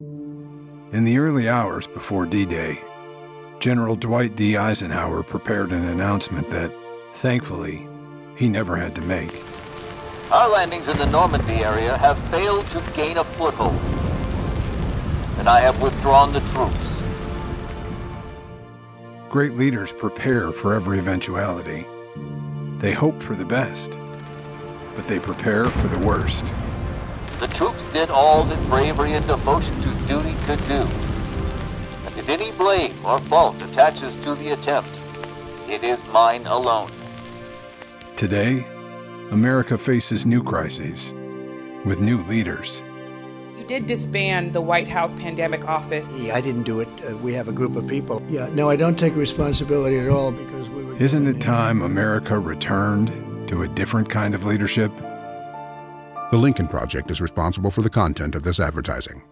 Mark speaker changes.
Speaker 1: In the early hours before D Day, General Dwight D. Eisenhower prepared an announcement that, thankfully, he never had to make.
Speaker 2: Our landings in the Normandy area have failed to gain a foothold, and I have withdrawn the troops.
Speaker 1: Great leaders prepare for every eventuality. They hope for the best, but they prepare for the worst.
Speaker 2: The troops did all that bravery and devotion to duty could do. And if any blame or fault attaches to the attempt, it is mine alone.
Speaker 1: Today, America faces new crises with new leaders.
Speaker 3: You did disband the White House Pandemic Office.
Speaker 4: Yeah, I didn't do it. Uh, we have a group of people. Yeah, no, I don't take responsibility at all because we were.
Speaker 1: Isn't it time America returned to a different kind of leadership?
Speaker 5: The Lincoln Project is responsible for the content of this advertising.